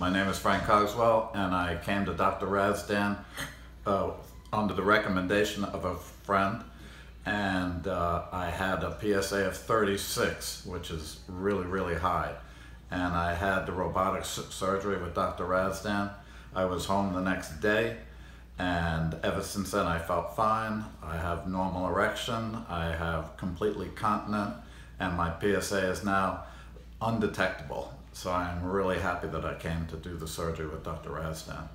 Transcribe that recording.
My name is Frank Cogswell, and I came to Dr. Razdan uh, under the recommendation of a friend. And uh, I had a PSA of 36, which is really, really high. And I had the robotic surgery with Dr. Razdan. I was home the next day, and ever since then I felt fine. I have normal erection, I have completely continent, and my PSA is now undetectable. So I'm really happy that I came to do the surgery with Dr. Razdan.